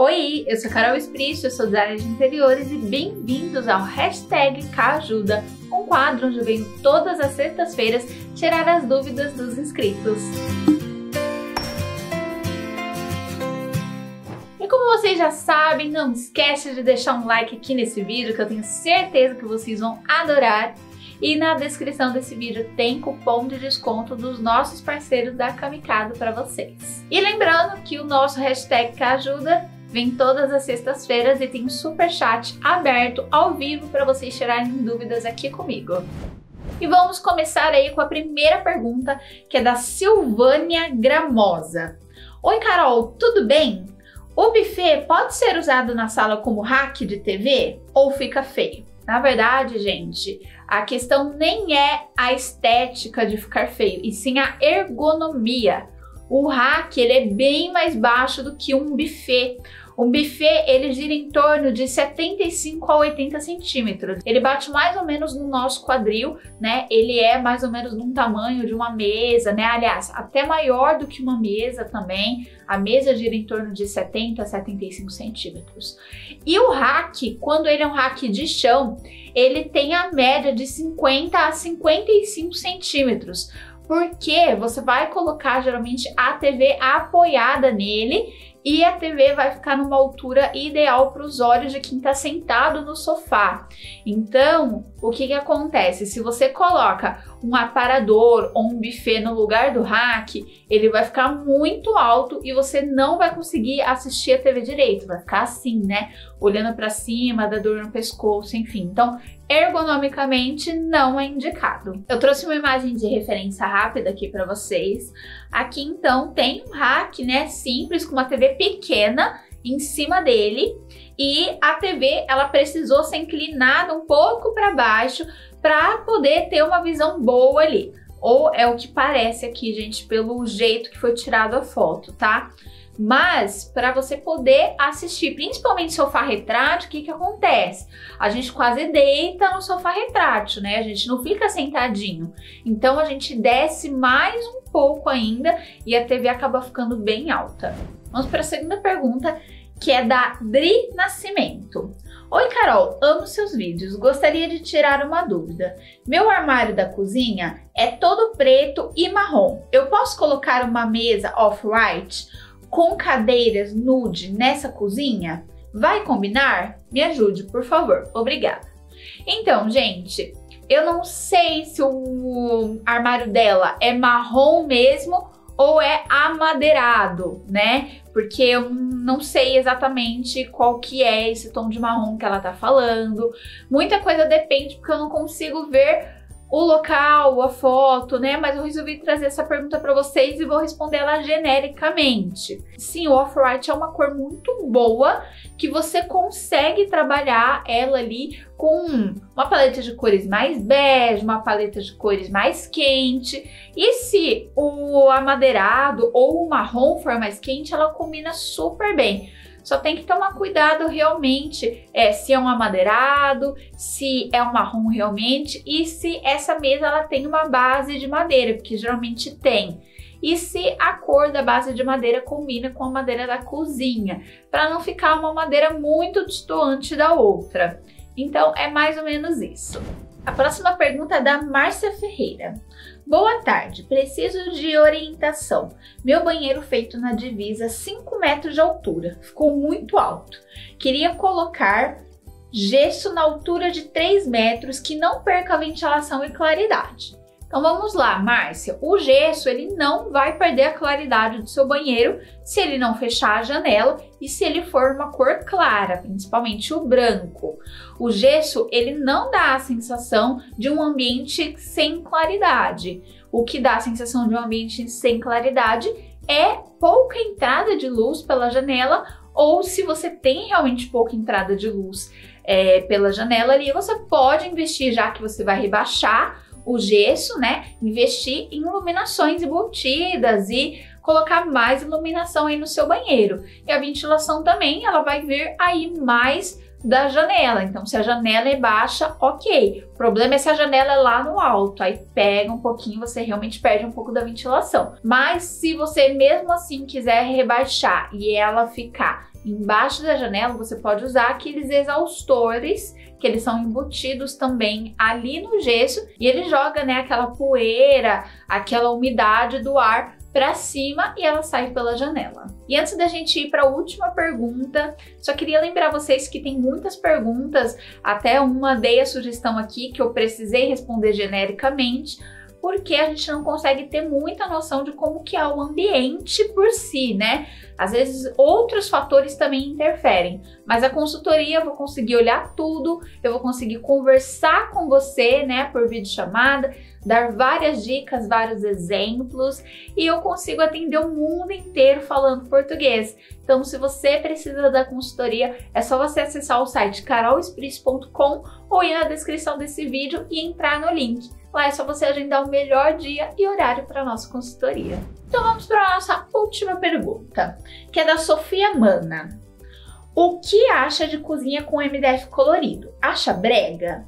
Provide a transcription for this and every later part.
Oi, eu sou Carol Esprit, eu sou designer de interiores e bem-vindos ao Hashtag Cajuda, um quadro onde eu venho todas as sextas-feiras tirar as dúvidas dos inscritos. E como vocês já sabem, não esquece de deixar um like aqui nesse vídeo que eu tenho certeza que vocês vão adorar. E na descrição desse vídeo tem cupom de desconto dos nossos parceiros da Kamikado para vocês. E lembrando que o nosso hashtag Cajuda Vem todas as sextas-feiras e tem um super chat aberto ao vivo para vocês tirarem dúvidas aqui comigo. E vamos começar aí com a primeira pergunta, que é da Silvânia Gramosa. Oi, Carol, tudo bem? O buffet pode ser usado na sala como rack de TV ou fica feio? Na verdade, gente, a questão nem é a estética de ficar feio, e sim a ergonomia. O rack ele é bem mais baixo do que um buffet. Um buffet ele gira em torno de 75 a 80 centímetros. Ele bate mais ou menos no nosso quadril, né? Ele é mais ou menos num tamanho de uma mesa, né? Aliás, até maior do que uma mesa também. A mesa gira em torno de 70 a 75 centímetros. E o rack, quando ele é um rack de chão, ele tem a média de 50 a 55 centímetros porque você vai colocar geralmente a TV apoiada nele e a TV vai ficar numa altura ideal para os olhos de quem está sentado no sofá. Então, o que, que acontece? Se você coloca um aparador ou um buffet no lugar do rack, ele vai ficar muito alto e você não vai conseguir assistir a TV direito, vai ficar assim, né? Olhando para cima, dá dor no pescoço, enfim. Então, ergonomicamente não é indicado. Eu trouxe uma imagem de referência rápida aqui para vocês. Aqui então tem um rack, né, simples com uma TV pequena em cima dele e a TV ela precisou ser inclinada um pouco para baixo para poder ter uma visão boa ali. Ou é o que parece aqui, gente, pelo jeito que foi tirado a foto, tá? Mas para você poder assistir, principalmente sofá retrátil, o que que acontece? A gente quase deita no sofá retrátil, né? A gente não fica sentadinho. Então a gente desce mais um pouco ainda e a TV acaba ficando bem alta. Vamos para a segunda pergunta, que é da Dri Nascimento. Oi, Carol, amo seus vídeos. Gostaria de tirar uma dúvida. Meu armário da cozinha é todo preto e marrom. Eu posso colocar uma mesa off-white? com cadeiras nude nessa cozinha? Vai combinar? Me ajude, por favor. Obrigada. Então, gente, eu não sei se o armário dela é marrom mesmo ou é amadeirado, né? Porque eu não sei exatamente qual que é esse tom de marrom que ela tá falando. Muita coisa depende porque eu não consigo ver o local, a foto, né? Mas eu resolvi trazer essa pergunta para vocês e vou responder ela genericamente. Sim, o off-white é uma cor muito boa que você consegue trabalhar ela ali com uma paleta de cores mais bege, uma paleta de cores mais quente. E se o amadeirado ou o marrom for mais quente, ela combina super bem. Só tem que tomar cuidado realmente é, se é um amadeirado, se é um marrom realmente e se essa mesa ela tem uma base de madeira, porque geralmente tem e se a cor da base de madeira combina com a madeira da cozinha, para não ficar uma madeira muito distante da outra. Então é mais ou menos isso. A próxima pergunta é da Márcia Ferreira. Boa tarde, preciso de orientação. Meu banheiro feito na divisa 5 metros de altura, ficou muito alto. Queria colocar gesso na altura de 3 metros que não perca ventilação e claridade. Então vamos lá, Márcia. O gesso ele não vai perder a claridade do seu banheiro se ele não fechar a janela e se ele for uma cor clara, principalmente o branco. O gesso ele não dá a sensação de um ambiente sem claridade. O que dá a sensação de um ambiente sem claridade é pouca entrada de luz pela janela ou se você tem realmente pouca entrada de luz é, pela janela ali, você pode investir já que você vai rebaixar o gesso, né? Investir em iluminações embutidas e colocar mais iluminação aí no seu banheiro. E a ventilação também, ela vai vir aí mais da janela. Então, se a janela é baixa, ok. O problema é se a janela é lá no alto, aí pega um pouquinho, você realmente perde um pouco da ventilação. Mas se você mesmo assim quiser rebaixar e ela ficar embaixo da janela você pode usar aqueles exaustores que eles são embutidos também ali no gesso e ele joga, né, aquela poeira, aquela umidade do ar para cima e ela sai pela janela. E antes da gente ir para a última pergunta, só queria lembrar vocês que tem muitas perguntas, até uma dei a sugestão aqui que eu precisei responder genericamente, porque a gente não consegue ter muita noção de como que é o ambiente por si, né? Às vezes outros fatores também interferem, mas a consultoria eu vou conseguir olhar tudo, eu vou conseguir conversar com você, né, por videochamada, dar várias dicas, vários exemplos e eu consigo atender o mundo inteiro falando português. Então, se você precisa da consultoria, é só você acessar o site carolespris.com ou ir na descrição desse vídeo e entrar no link. Lá é só você agendar o melhor dia e horário para nossa consultoria. Então vamos para a nossa última pergunta, que é da Sofia Mana. O que acha de cozinha com MDF colorido? Acha brega?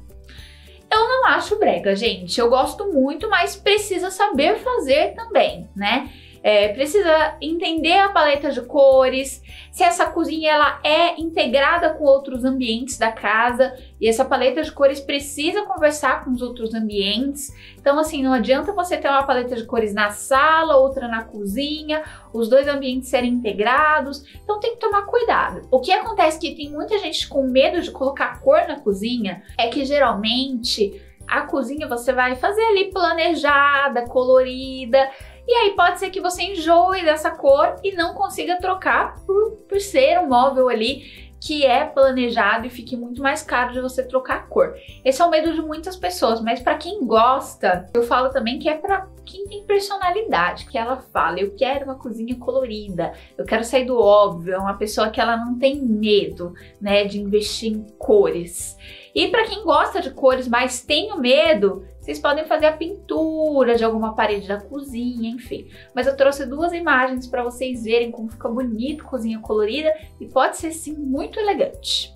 Eu não acho brega, gente. Eu gosto muito, mas precisa saber fazer também, né? É, precisa entender a paleta de cores, se essa cozinha ela é integrada com outros ambientes da casa e essa paleta de cores precisa conversar com os outros ambientes. Então, assim, não adianta você ter uma paleta de cores na sala, outra na cozinha, os dois ambientes serem integrados. Então, tem que tomar cuidado. O que acontece que tem muita gente com medo de colocar cor na cozinha é que geralmente a cozinha você vai fazer ali planejada, colorida e aí pode ser que você enjoe dessa cor e não consiga trocar por, por ser um móvel ali que é planejado e fique muito mais caro de você trocar a cor. Esse é o medo de muitas pessoas, mas para quem gosta, eu falo também que é para quem tem personalidade, que ela fala, eu quero uma cozinha colorida, eu quero sair do óbvio, é uma pessoa que ela não tem medo, né, de investir em cores. E para quem gosta de cores, mas tem o medo, vocês podem fazer a pintura de alguma parede da cozinha, enfim. Mas eu trouxe duas imagens para vocês verem como fica bonito cozinha colorida e pode ser sim muito elegante.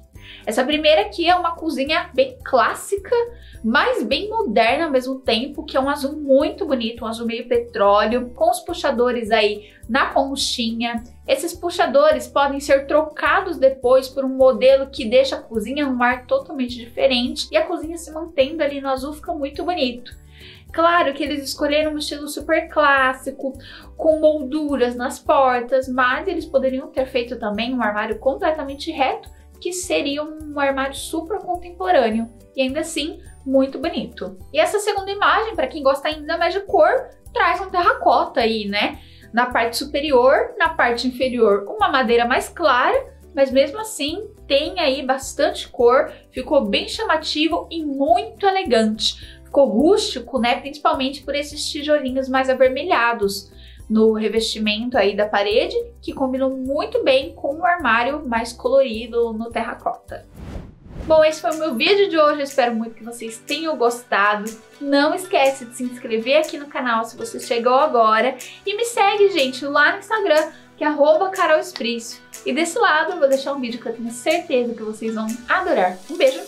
Essa primeira aqui é uma cozinha bem clássica, mas bem moderna ao mesmo tempo, que é um azul muito bonito, um azul meio petróleo, com os puxadores aí na conchinha. Esses puxadores podem ser trocados depois por um modelo que deixa a cozinha num ar totalmente diferente e a cozinha se mantendo ali no azul fica muito bonito. Claro que eles escolheram um estilo super clássico, com molduras nas portas, mas eles poderiam ter feito também um armário completamente reto que seria um armário super contemporâneo e ainda assim muito bonito. E essa segunda imagem, para quem gosta ainda mais de cor, traz um terracota aí, né? Na parte superior, na parte inferior, uma madeira mais clara, mas mesmo assim tem aí bastante cor, ficou bem chamativo e muito elegante. Ficou rústico, né? Principalmente por esses tijolinhos mais avermelhados no revestimento aí da parede, que combinam muito bem com o armário mais colorido no terracota. Bom, esse foi o meu vídeo de hoje, eu espero muito que vocês tenham gostado. Não esquece de se inscrever aqui no canal se você chegou agora e me segue, gente, lá no Instagram, que é Carol E desse lado eu vou deixar um vídeo que eu tenho certeza que vocês vão adorar. Um beijo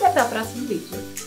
e até o próximo vídeo.